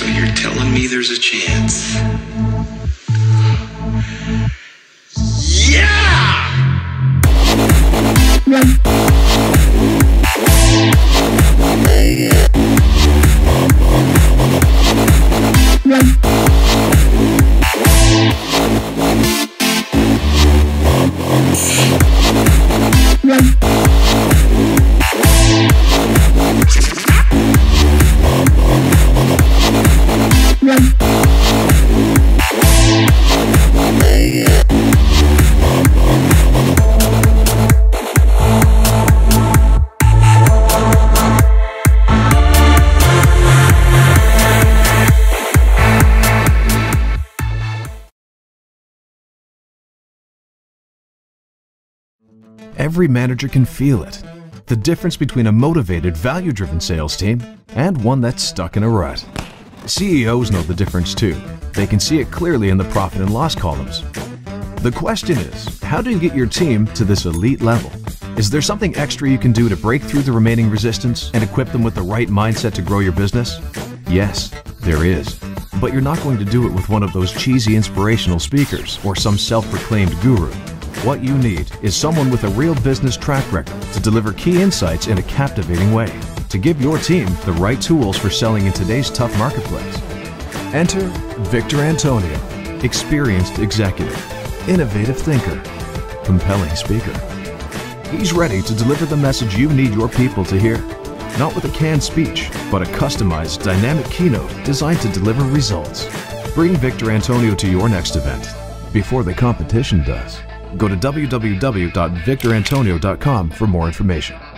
So you're telling me there's a chance? Yeah! Every manager can feel it. The difference between a motivated, value driven sales team and one that's stuck in a rut. CEOs know the difference too. They can see it clearly in the profit and loss columns. The question is how do you get your team to this elite level? Is there something extra you can do to break through the remaining resistance and equip them with the right mindset to grow your business? Yes, there is. But you're not going to do it with one of those cheesy inspirational speakers or some self proclaimed guru. What you need is someone with a real business track record to deliver key insights in a captivating way, to give your team the right tools for selling in today's tough marketplace. Enter Victor Antonio, experienced executive, innovative thinker, compelling speaker. He's ready to deliver the message you need your people to hear. Not with a canned speech, but a customized, dynamic keynote designed to deliver results. Bring Victor Antonio to your next event before the competition does. Go to www.victorantonio.com for more information.